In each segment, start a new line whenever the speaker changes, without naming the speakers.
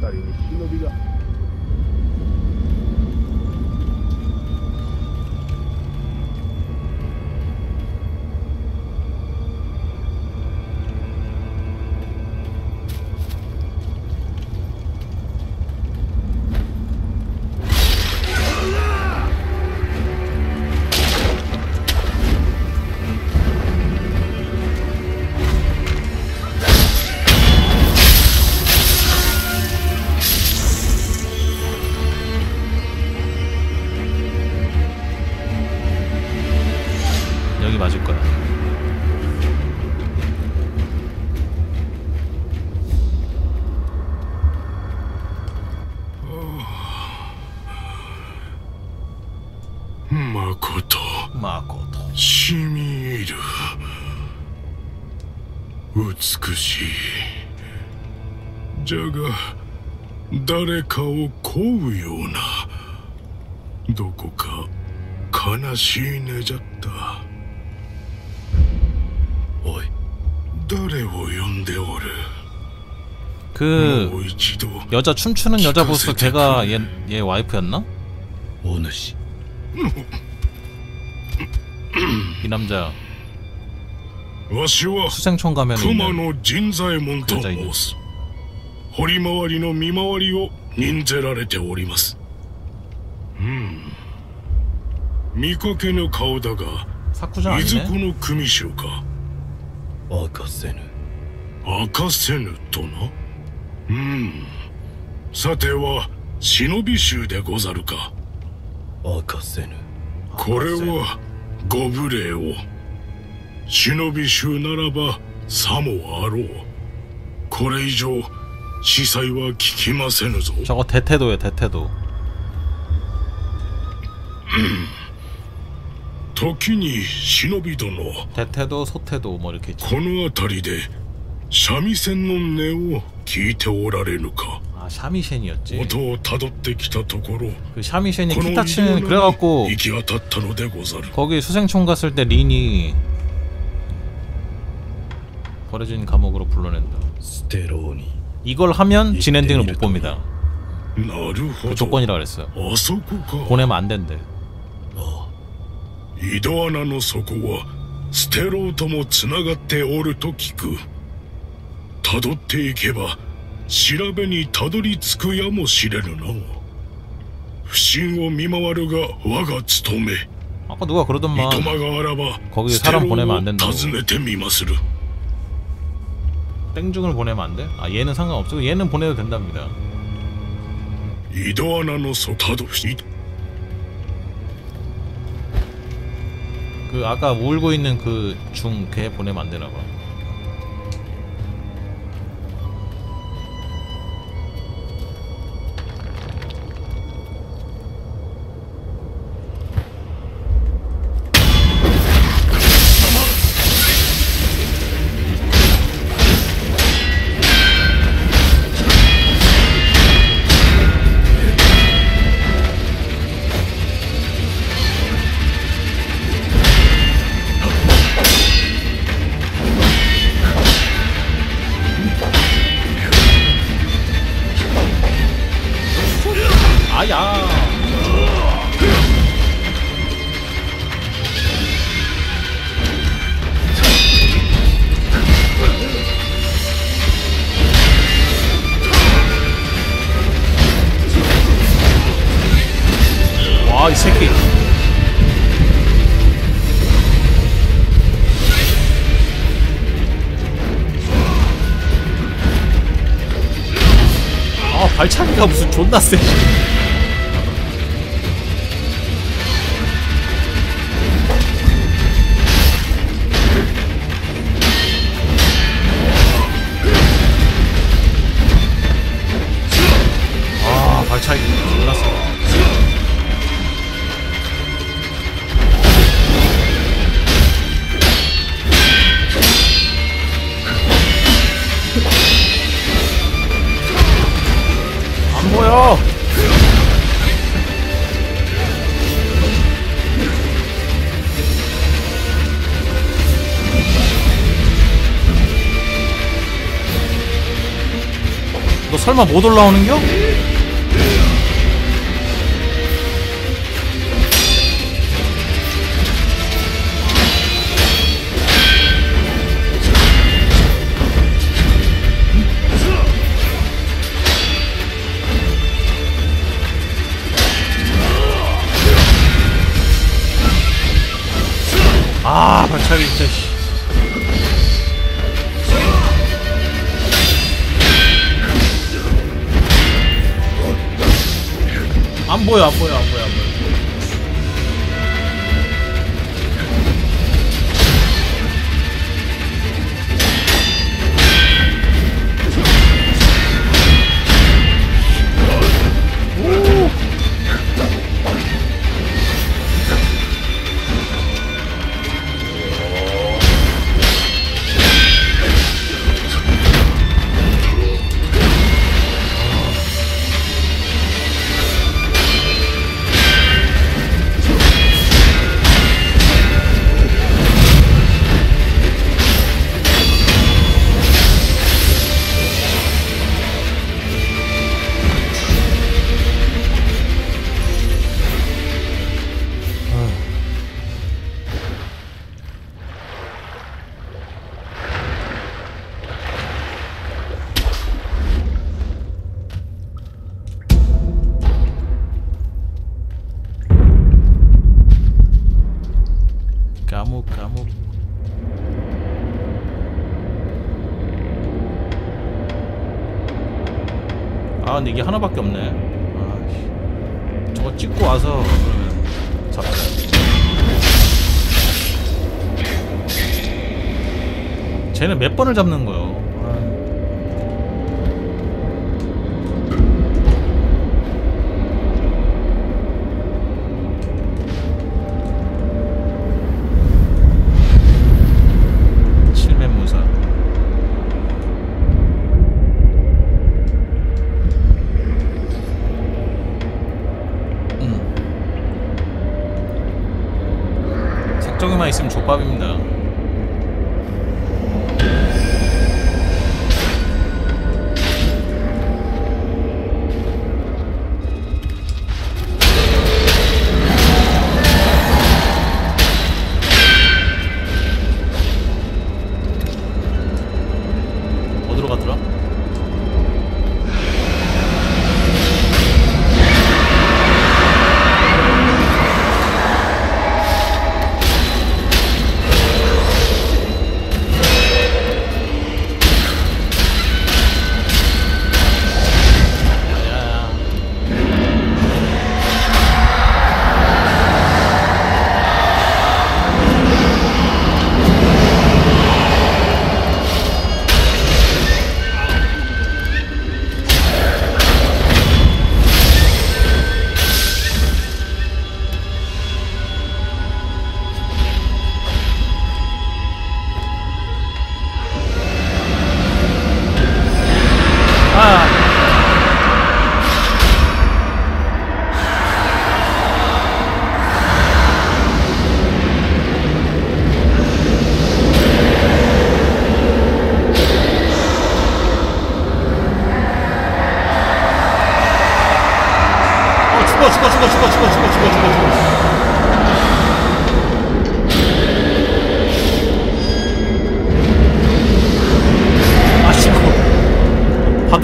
辺りに忍びが
誰かを乞うようなどこか悲しいねじゃったおい誰を呼んでおる
그 여자 춤추는 여자 보스 걔가 얘, 얘 와이프였나?
오느시
이 남자 수생총 가면 있는 그 여자인
掘り回りの見回りを任ぜられておりますうん見かけぬ顔だがいずこの組衆か明かせぬ明かせぬとなうんさては忍び衆でござるか明かせぬこれは ご無礼を忍び衆ならばさもあろうこれ以上司祭は聞きませぬぞ
저거 대태도야 대태도
時に忍び殿
대태도 소태도 뭐 이렇게 있지
この辺りで三味線の音を聞いておられぬか
아 샤미셴이었지
音をたどってきたところ
그 샤미셴이 기타 치는 그래갖고 거기 수생총 갔을 때 린이 버려진 감옥으로 불러낸다 스테로니 이걸 하면 진엔딩을 못 봅니다. 그 조건이라 그랬어요. 보내면 안 된대.
井戸穴の底はステローともつながっておると聞く辿っていけば 調べにたどり着くやもしれぬな不審を見回るが我が務め
아까 누가 그러던만 거기 사람 보내면 안 된다고 땡중을 보내면 안 돼? 아 얘는 상관없어 얘는 보내도 된답니다 그 아까 울고 있는 그 중 걔 보내면 안 되나봐 발차기가 무슨 존나 세 설마 못 올라오는겨? 근데 이게 하나밖에 없네. 아, 저거 찍고 와서 그러면 잡자. 쟤는 몇 번을 잡는 거요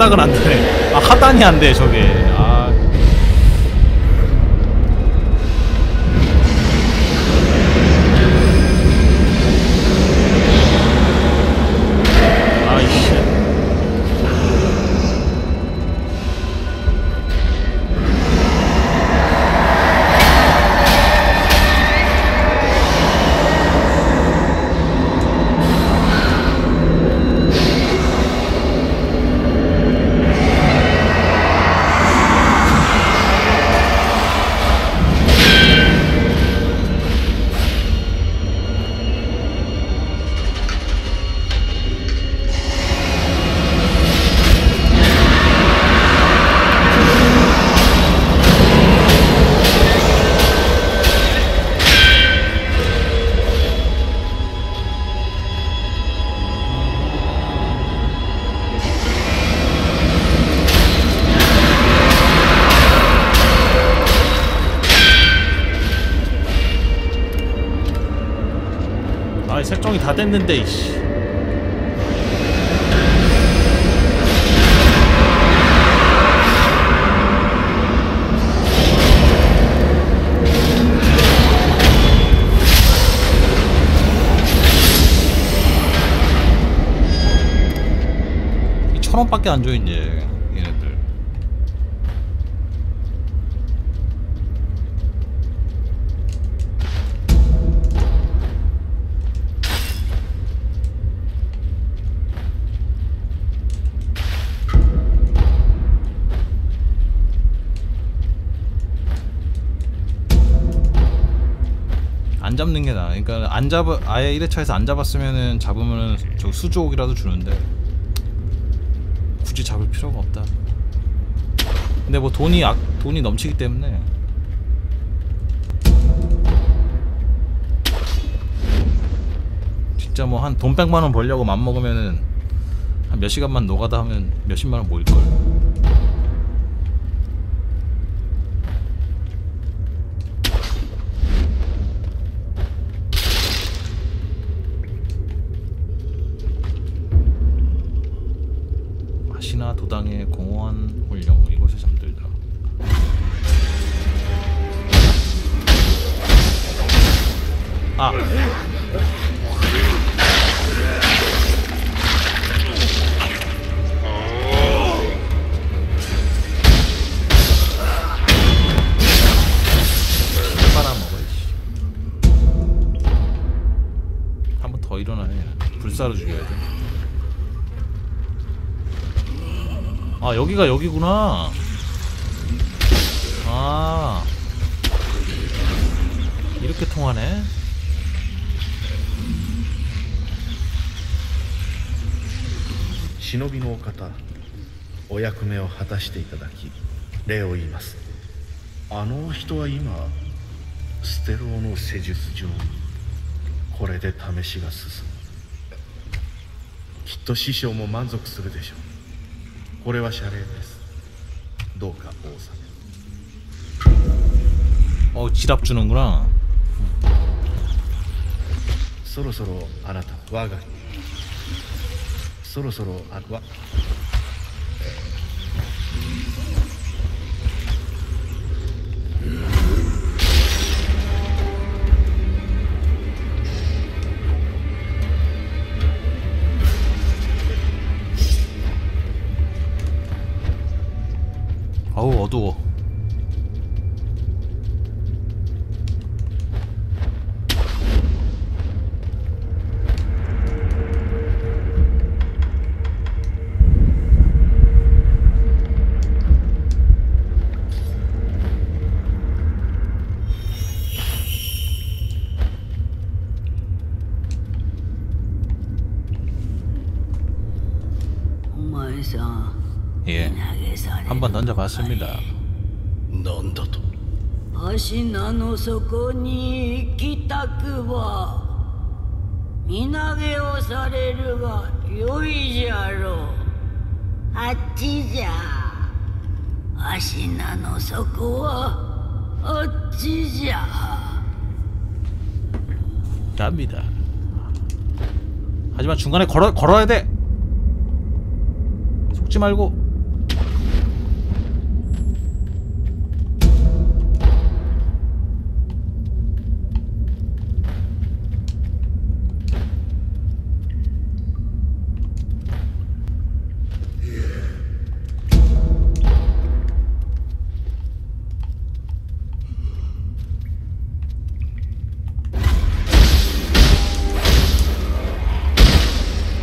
바닥은 안 되네. 아, 하단이 안 돼, 저게. 됐는데 이씨. 천 원밖에 안줘 이제. 얘네 게 나아. 그러니까 안 잡아 아예 1회차에서 안 잡았으면은 잡으면은 저 수족이라도 주는데 굳이 잡을 필요가 없다. 근데 뭐 돈이 악, 돈이 넘치기 때문에 진짜 뭐 한 돈 100만 원 벌려고 맘 먹으면은 한 몇 시간만 노가다 하면 몇십만 원 모일 걸. 도당의 공허한 홀령 이곳에 잠들다. 아. 불사로 죽여야 돼. 아 여기가 여기구나 아 이렇게 통하네
忍びのお方お役目を果たしていただき礼を言いますあの人は今ステローの施術上にこれで試しが進むきっと師匠も満足するでしょう これは謝礼ですどうかお納め
어 지랍 주는구나
そろそろあなた我がそろそろあわ
어우 어두워 예. 한번 던져봤습니다.
난다도. 하시나노 소코니 기타쿠바 미나게오 사레르가 요이지아로 아치자 하시나노 소코와 어찌자
납니다. 하지만 중간에 걸어 걸어야 돼. 속지 말고.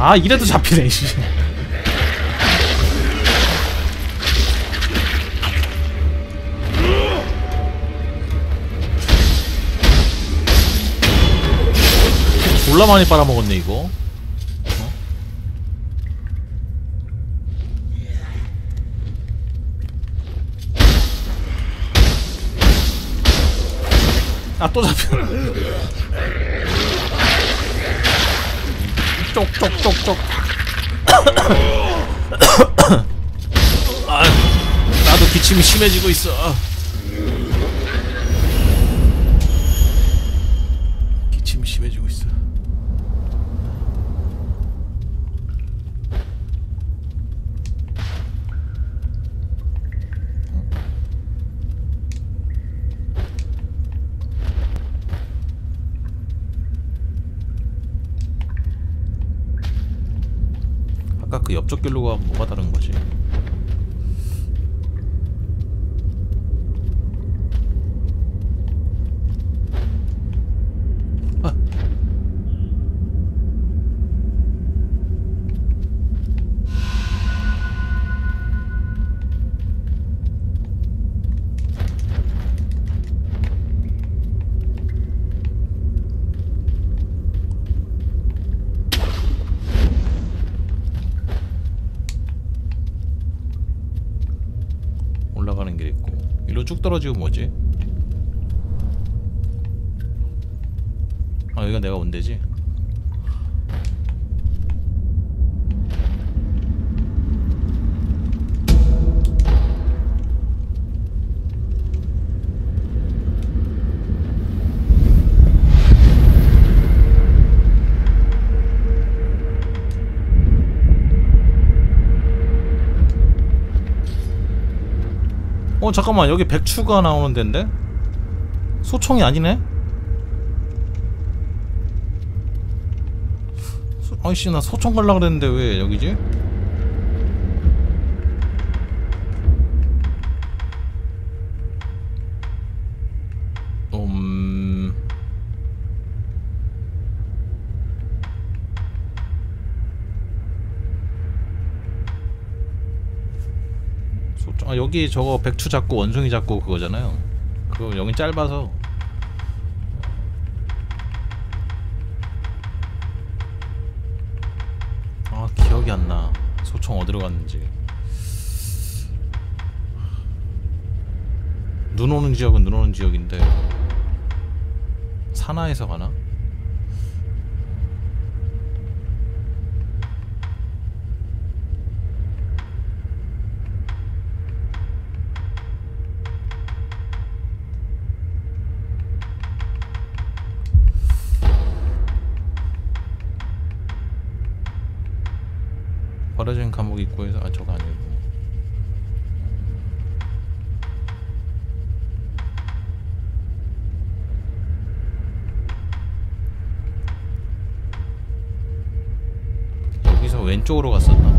아 이래도 잡히네 씨. 졸라 많이 빨아먹었네 이거 어? 아또 잡혀 쪽쪽쪽쪽. 아, 나도 기침이 심해지고 있어 아까 그 옆쪽 길로가 뭐가 다른 거지? 아. 올라가는 길 있고 일로 쭉 떨어지고 뭐지? 아 여기가 내가 온 데지? 어 잠깐만 여기 백추가 나오는 데인데? 소총이 아니네? 소, 아이씨 나 소총 갈라 그랬는데 왜 여기지? 여기 저거 백추 잡고 원숭이 잡고 그거잖아요. 그거 여기 짧아서. 아 기억이 안 나. 소총 어디로 갔는지. 눈 오는 지역은 눈 오는 지역인데 산하에서 가나? 감옥 입구에서 아 저거 아니고 여기서 왼쪽으로 갔었나?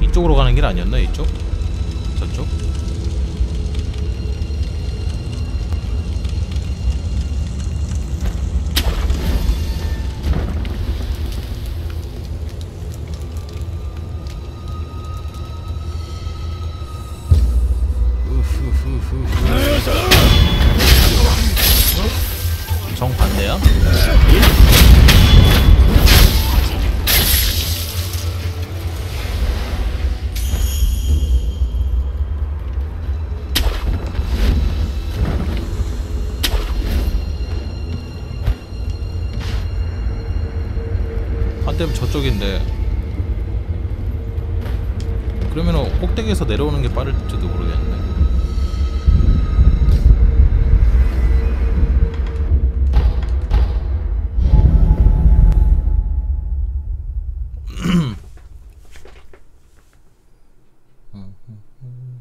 이쪽으로 가는 길 아니었나 이쪽? 이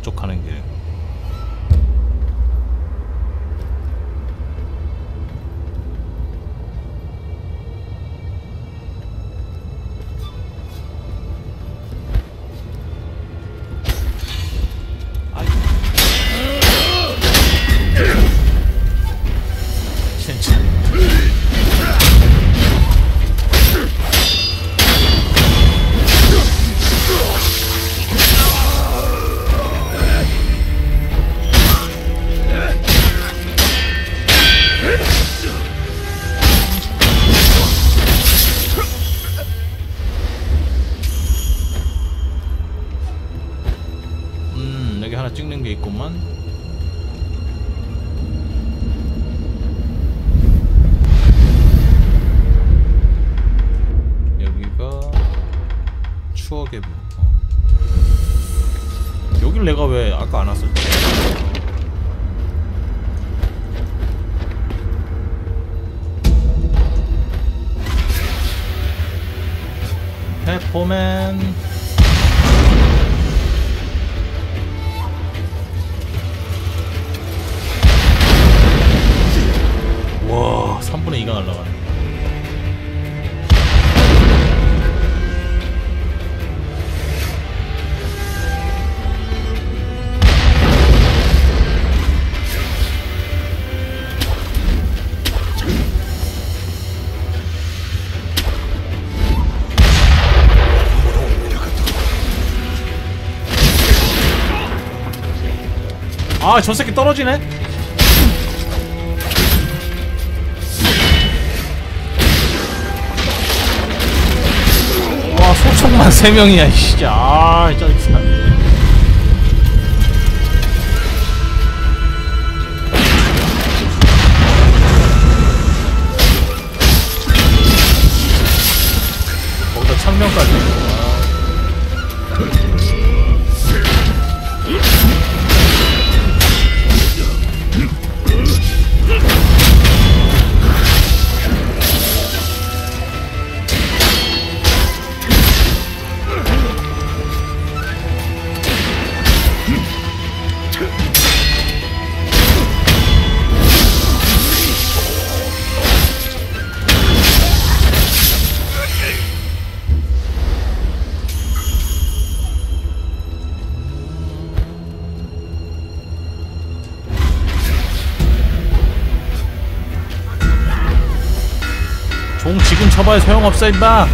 저쪽 가는 길 페퍼맨. 와 3분의 2가 날라가네 아 저 새끼 떨어지네? 와 소총만 3명이야 진짜 아 짜증나. 거기다 창명까지 쳐봐야 소용없어 임마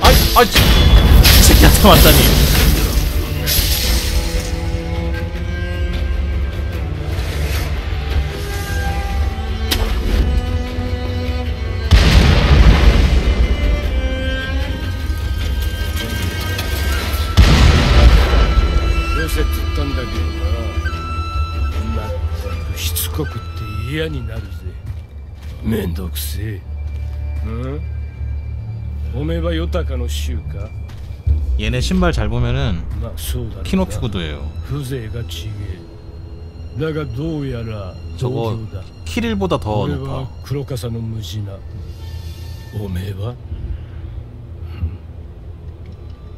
아이 아이 이 새끼한테 맞다니
って嫌になるぜめんどくせえうんおめえはヨタカの衆か
얘네 신발 잘 보면은
まあそうだろうな
키노큐 구도예요
風情がちげえだがどうやら同
저거
業だ
키릴보다 더
俺は
높아
黒笠の無地なおめえは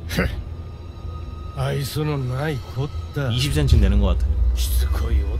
ふん愛想のないこった
20cm 되는 것 같아
しつこい追っ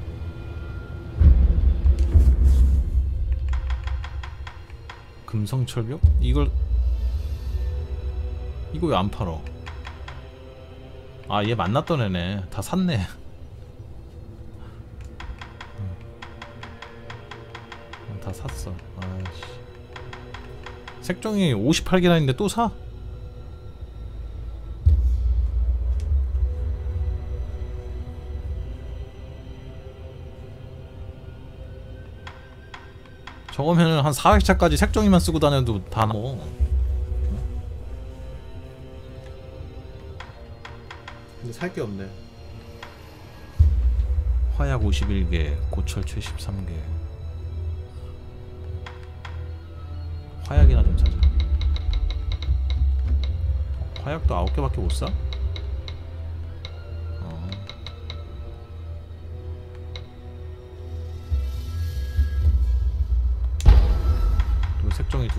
금성철벽? 이걸 이거 왜 안 팔어? 아 얘 만났던 애네 다 샀네 음. 다 샀어 아이씨 색종이 58개나 있는데 또 사? 저거면은 한 4회차까지 색종이만 쓰고 다녀도 다 나고 근데 살 게 없네. 화약 51개 고철 73개. 화약이나 좀 찾아 화약도 9개밖에 못 사?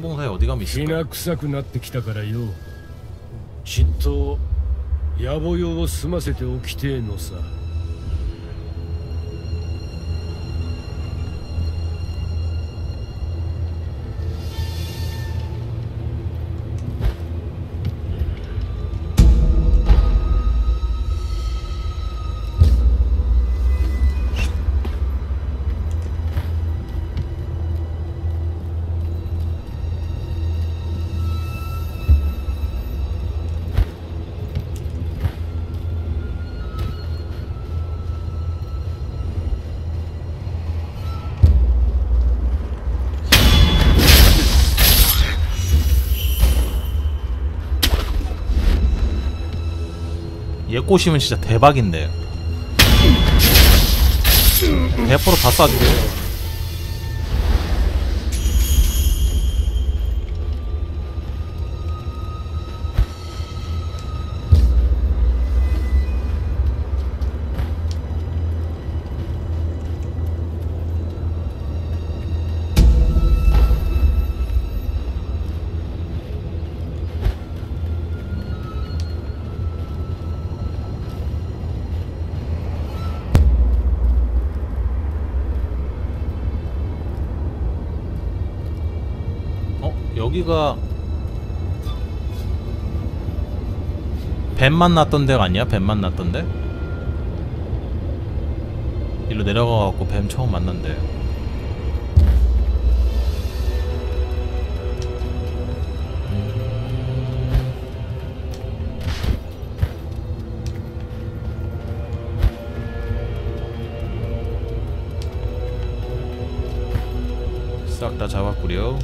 本
お
手紙し
な臭くなってきたからよ。きっと。野暮用を済ませておきてえのさ。
꼬시면 진짜 대박인데 100%다 쏴주고 여기가 뱀 만 났던 데가 아니야? 뱀 만 났던데? 일로 내려가갖고 뱀 처음 만난대 싹 다 잡았구려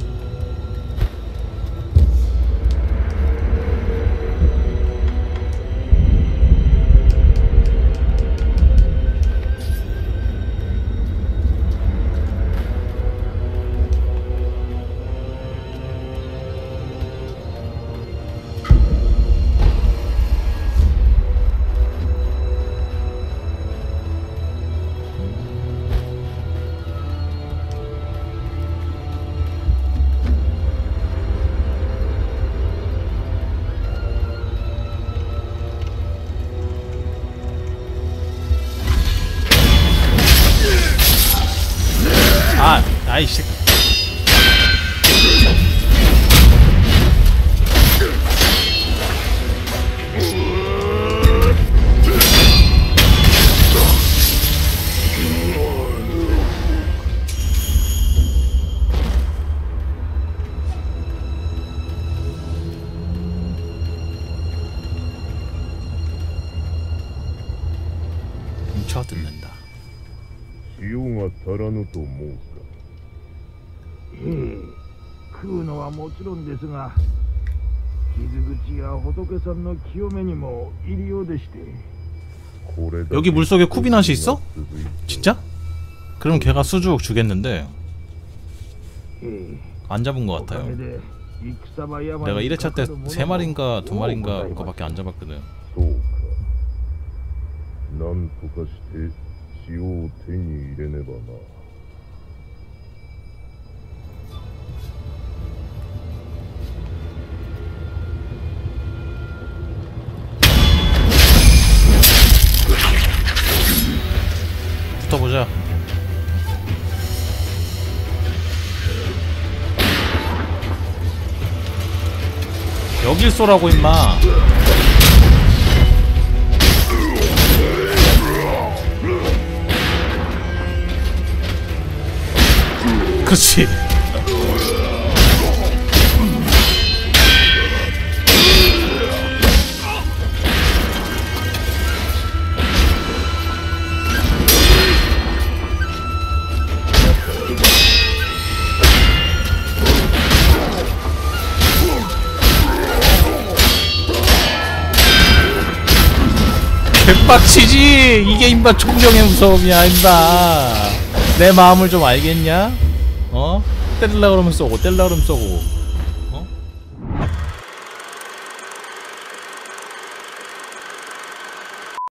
足らぬと申すか
食うのはもちろんですが傷口や仏さんの清めにも入りようでして
여기 물속에 쿠비낫이 있어? 진짜? 그럼 걔가 수주옥 주겠는데
ええ
안 잡은 것
おか
같아요.
げで戦場山
내가
に
1회차
か
때
かるものも
세 마리인가 두
多う
마리인가
ございます
그거밖에 안 잡았거든. 붙어보자. 여길 쏘라고 임마. 그렇지. 빡치지 이게 임마 총정의 무서움이야 임마 내 마음을 좀 알겠냐? 어? 때릴라 그러면 쏘고 때릴라 그러면 쏘고